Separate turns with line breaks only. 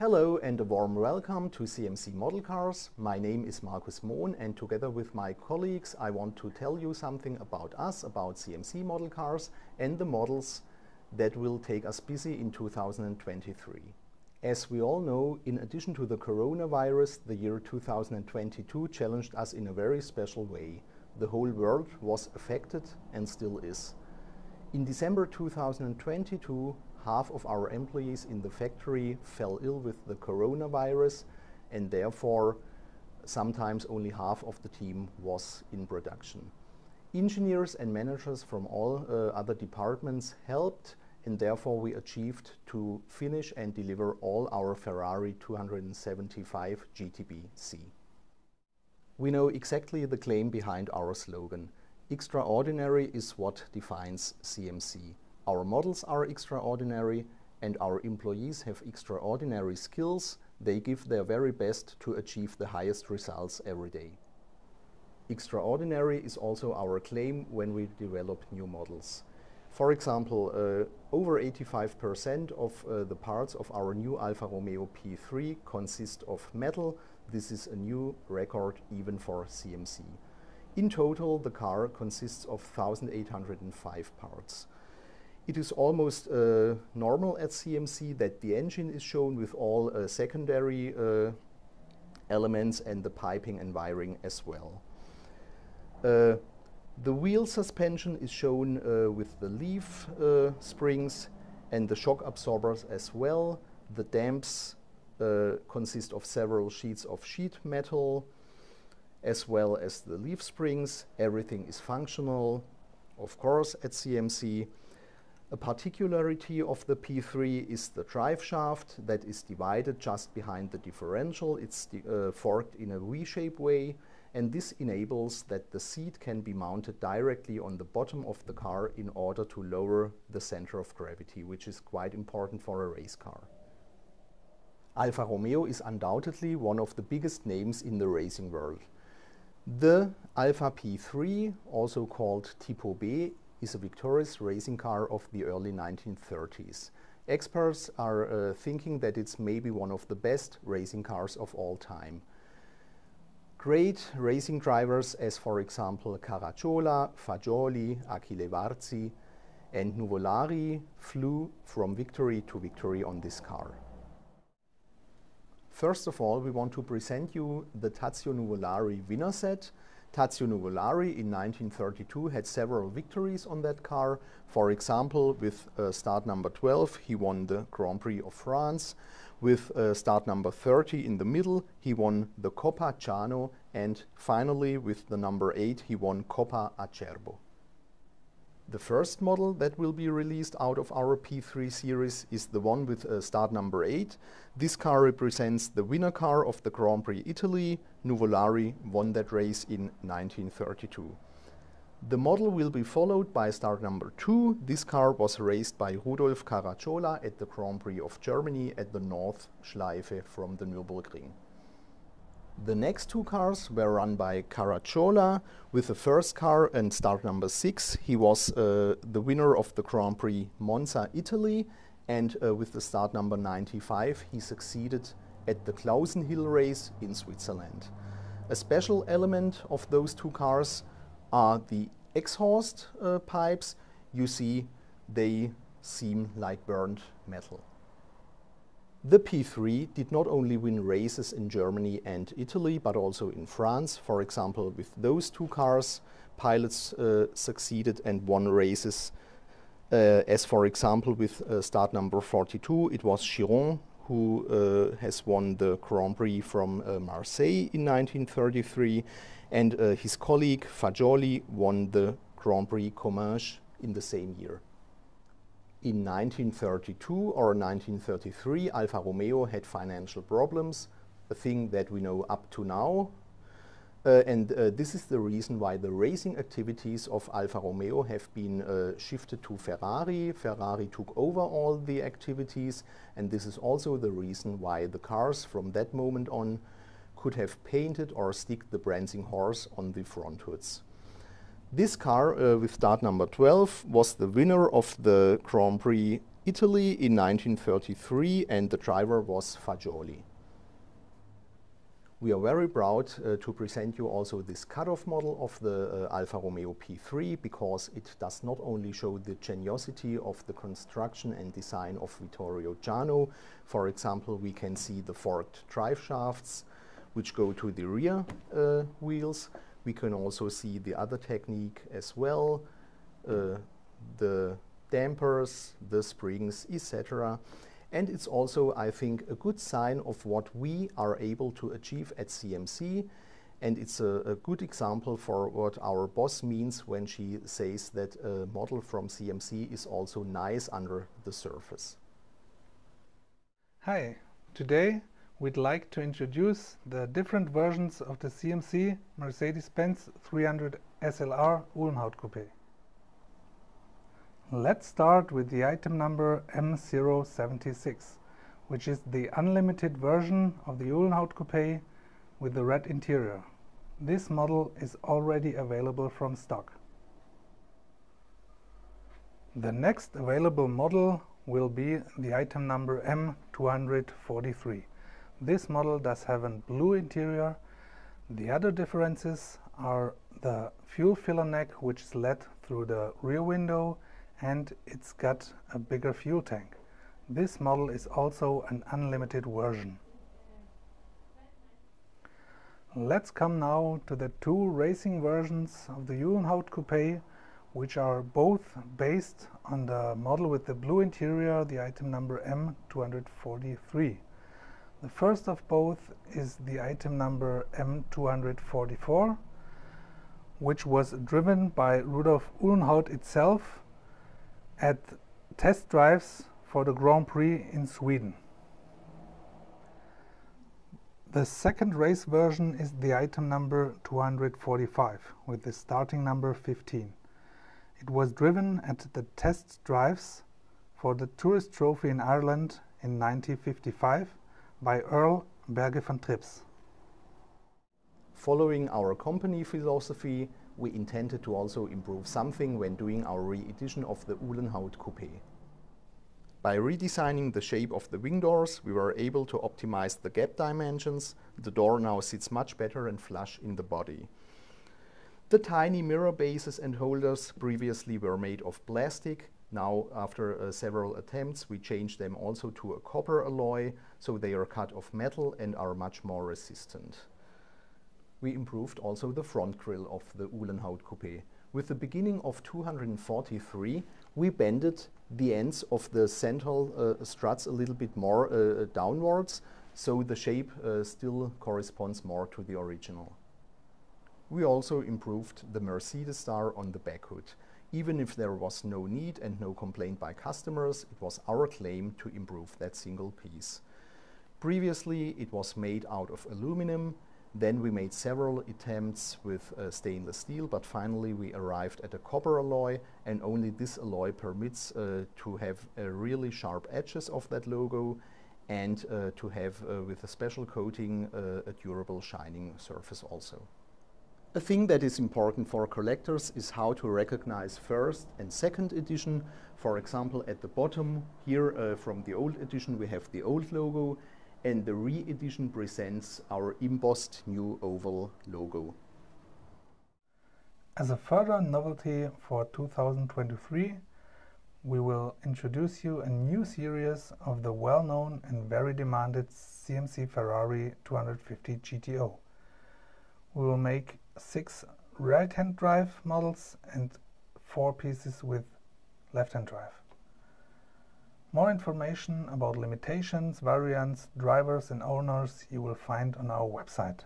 Hello and a warm welcome to CMC Model Cars. My name is Markus Mohn and together with my colleagues I want to tell you something about us, about CMC Model Cars and the models that will take us busy in 2023. As we all know, in addition to the coronavirus, the year 2022 challenged us in a very special way. The whole world was affected and still is. In December 2022, half of our employees in the factory fell ill with the coronavirus and therefore sometimes only half of the team was in production. Engineers and managers from all uh, other departments helped and therefore we achieved to finish and deliver all our Ferrari 275 GTB-C. We know exactly the claim behind our slogan. Extraordinary is what defines CMC. Our models are extraordinary and our employees have extraordinary skills. They give their very best to achieve the highest results every day. Extraordinary is also our claim when we develop new models. For example, uh, over 85% of uh, the parts of our new Alfa Romeo P3 consist of metal. This is a new record even for CMC. In total, the car consists of 1,805 parts. It is almost uh, normal at CMC that the engine is shown with all uh, secondary uh, elements and the piping and wiring as well. Uh, the wheel suspension is shown uh, with the leaf uh, springs and the shock absorbers as well. The damps consist of several sheets of sheet metal as well as the leaf springs. Everything is functional, of course, at CMC. A particularity of the P3 is the drive shaft that is divided just behind the differential. It's uh, forked in a V-shaped way and this enables that the seat can be mounted directly on the bottom of the car in order to lower the center of gravity, which is quite important for a race car. Alfa Romeo is undoubtedly one of the biggest names in the racing world. The Alfa P3, also called Tipo B, is a victorious racing car of the early 1930s. Experts are uh, thinking that it's maybe one of the best racing cars of all time. Great racing drivers as for example Caracciola, Fagioli, Achille Varzi and Nuvolari flew from victory to victory on this car. First of all, we want to present you the Tazio Nuvolari winner set. Tazio Nuvolari in 1932 had several victories on that car. For example, with uh, start number 12, he won the Grand Prix of France. With uh, start number 30 in the middle, he won the Coppa Ciano and finally with the number 8 he won Coppa Acerbo. The first model that will be released out of our P3 series is the one with uh, start number 8. This car represents the winner car of the Grand Prix Italy. Nuvolari won that race in 1932. The model will be followed by start number two. This car was raced by Rudolf Caracciola at the Grand Prix of Germany at the North Schleife from the Nürburgring. The next two cars were run by Caracciola. With the first car and start number six, he was uh, the winner of the Grand Prix Monza, Italy. And uh, with the start number 95, he succeeded at the Klausen Hill race in Switzerland. A special element of those two cars are the exhaust uh, pipes. You see they seem like burnt metal. The P3 did not only win races in Germany and Italy, but also in France. For example, with those two cars, pilots uh, succeeded and won races. Uh, as for example, with uh, start number 42, it was Chiron who uh, has won the Grand Prix from uh, Marseille in 1933 and uh, his colleague Fagioli won the Grand Prix Comminges in the same year. In 1932 or 1933, Alfa Romeo had financial problems, a thing that we know up to now. Uh, and uh, this is the reason why the racing activities of Alfa Romeo have been uh, shifted to Ferrari. Ferrari took over all the activities, and this is also the reason why the cars from that moment on could have painted or stick the Prancing horse on the front hoods. This car uh, with start number 12 was the winner of the Grand Prix Italy in 1933 and the driver was Fagioli. We are very proud uh, to present you also this cutoff model of the uh, Alfa Romeo P3 because it does not only show the geniosity of the construction and design of Vittorio Jano. For example, we can see the forked drive shafts which go to the rear uh, wheels. We can also see the other technique as well, uh, the dampers, the springs, etc. And it's also, I think, a good sign of what we are able to achieve at CMC. And it's a, a, good example for what our boss means when she says that a model from CMC is also nice under the surface.
Hi, today we'd like to introduce the different versions of the CMC Mercedes-Benz 300 SLR Uhlenhaut Coupe. Let's start with the item number M076, which is the unlimited version of the Uhlenhaut Coupe with the red interior. This model is already available from stock. The next available model will be the item number M243. This model does have a blue interior. The other differences are the fuel filler neck which is led through the rear window and it's got a bigger fuel tank. This model is also an unlimited version. Let's come now to the two racing versions of the Uhlenhaut Coupe which are both based on the model with the blue interior, the item number M243. The first of both is the item number M244, which was driven by Rudolf Uhlenhaut itself at test drives for the Grand Prix in Sweden. The second race version is the item number 245 with the starting number 15. It was driven at the test drives for the Tourist Trophy in Ireland in 1955 by Earl Berghe von Trips.
Following our company philosophy, we intended to also improve something when doing our re-edition of the Uhlenhaut Coupe. By redesigning the shape of the wing doors, we were able to optimize the gap dimensions. The door now sits much better and flush in the body. The tiny mirror bases and holders previously were made of plastic now, after uh, several attempts, we changed them also to a copper alloy, so they are cut of metal and are much more resistant. We improved also the front grille of the Uhlenhaut Coupe. With the beginning of 243, we bended the ends of the central uh, struts a little bit more uh, downwards, so the shape uh, still corresponds more to the original. We also improved the Mercedes star on the back hood. Even if there was no need and no complaint by customers, it was our claim to improve that single piece. Previously, it was made out of aluminum. Then we made several attempts with uh, stainless steel, but finally we arrived at a copper alloy, and only this alloy permits uh, to have uh, really sharp edges of that logo and uh, to have, uh, with a special coating, uh, a durable shining surface also. A thing that is important for collectors is how to recognize first and second edition. For example, at the bottom here uh, from the old edition we have the old logo and the re-edition presents our embossed new oval logo.
As a further novelty for 2023, we will introduce you a new series of the well-known and very demanded CMC Ferrari 250 GTO. We will make six right-hand drive models and four pieces with left-hand drive. More information about limitations, variants, drivers and owners you will find on our website.